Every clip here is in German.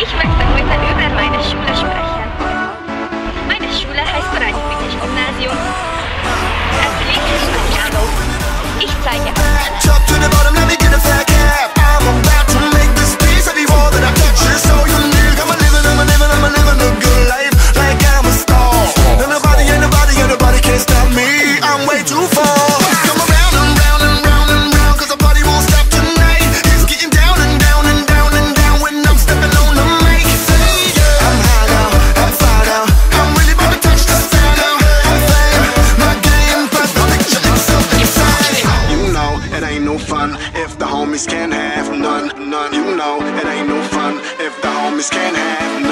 Ich möchte heute über meine Schule sprechen. Meine Schule heißt Reinigwittig Gymnasium. Es. Ich zeige euch. None. You know it ain't no fun if the homies can't have. None.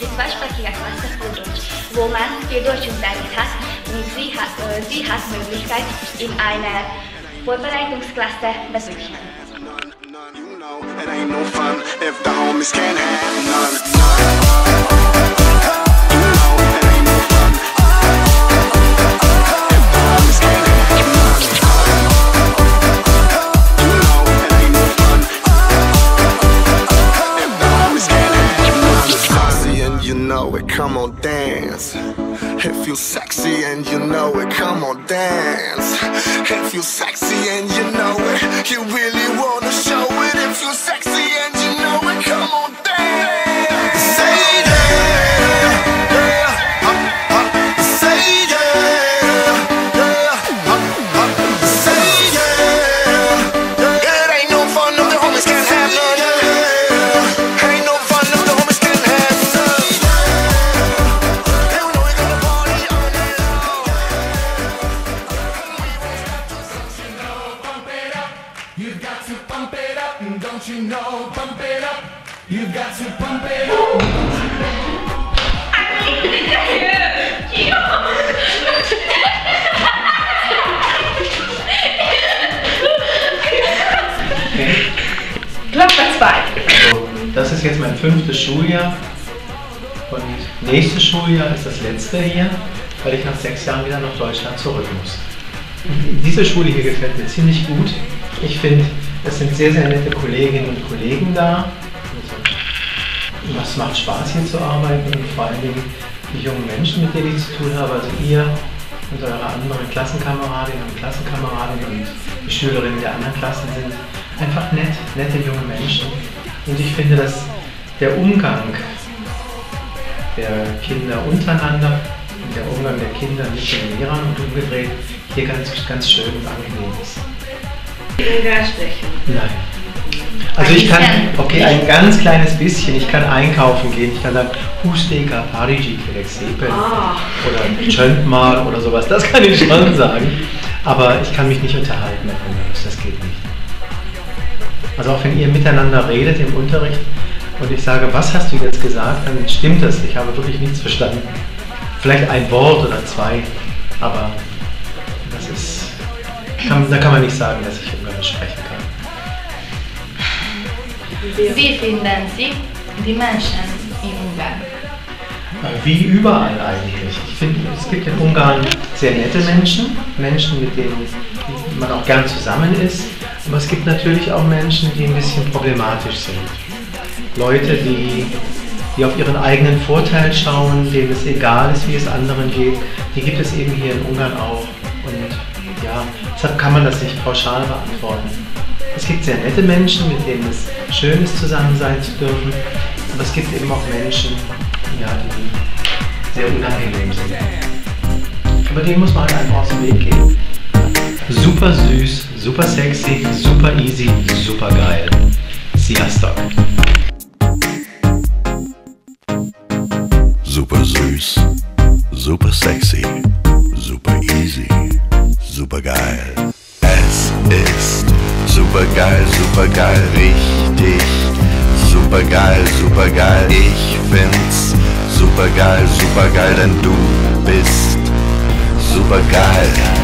Die zweisprachige Klasse für Deutsch, wo man vier Deutschunterricht hat und sie hat, äh, sie hat Möglichkeit, in einer Vorbereitungsklasse besuchen. You know it ain't no fun if the homies can't have none. Know it, come on dance. If you sexy and you know it, come on dance. If you sexy and you know it, you really wanna show it. You've got to pump it up. Klasse 2. So, das ist jetzt mein fünftes Schuljahr und nächstes Schuljahr ist das letzte hier, weil ich nach sechs Jahren wieder nach Deutschland zurück muss. Diese Schule hier gefällt mir ziemlich gut. Ich finde, es sind sehr, sehr nette Kolleginnen und Kollegen da. Es macht Spaß hier zu arbeiten und vor allen Dingen die jungen Menschen, mit denen ich zu tun habe, also ihr und eure anderen Klassenkameradinnen und Klassenkameraden und die Schülerinnen der anderen Klassen sind einfach nett, nette junge Menschen. Und ich finde, dass der Umgang der Kinder untereinander und der Umgang der Kinder mit den Lehrern und umgedreht hier ganz, ganz schön und angenehm ist. Ungar sprechen. Nein. Also ich kann, okay, ein ganz kleines bisschen, ich kann einkaufen gehen, ich kann sagen, Husteka, Parigi, Sepe oder Schöntmal oder sowas, das kann ich schon sagen. Aber ich kann mich nicht unterhalten auf Englisch, das geht nicht. Also auch wenn ihr miteinander redet im Unterricht und ich sage, was hast du jetzt gesagt, dann stimmt das, ich habe wirklich nichts verstanden. Vielleicht ein Wort oder zwei, aber das ist, kann, da kann man nicht sagen, dass ich Ungarisch sprechen Wie finden Sie die Menschen in Ungarn? Wie überall eigentlich. Ich finde, es gibt in Ungarn sehr nette Menschen, Menschen, mit denen man auch gern zusammen ist. Aber es gibt natürlich auch Menschen, die ein bisschen problematisch sind. Leute, die, die auf ihren eigenen Vorteil schauen, denen es egal ist, wie es anderen geht, die gibt es eben hier in Ungarn auch. Und ja, deshalb kann man das nicht pauschal beantworten. Es gibt sehr nette Menschen, mit denen es schön ist, zusammen sein zu dürfen. Aber es gibt eben auch Menschen, ja, die sehr unangenehm sind. Aber denen muss man halt einfach aus dem Weg gehen. Super süß, super sexy, super easy, super geil. Sziasztok! Super süß, super sexy, super easy, super geil. Es ist super geil, super geil, richtig. Super geil, super geil. Ich find's super geil, super geil, denn du bist super geil.